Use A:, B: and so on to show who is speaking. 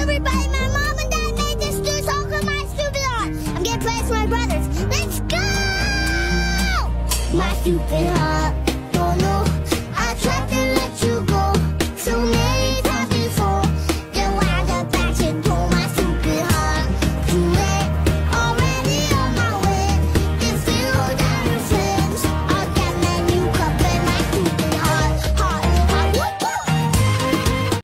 A: everybody, my mom and dad made this stew, so come my stupid heart. I'm gonna play my brothers. Let's go! My stupid heart.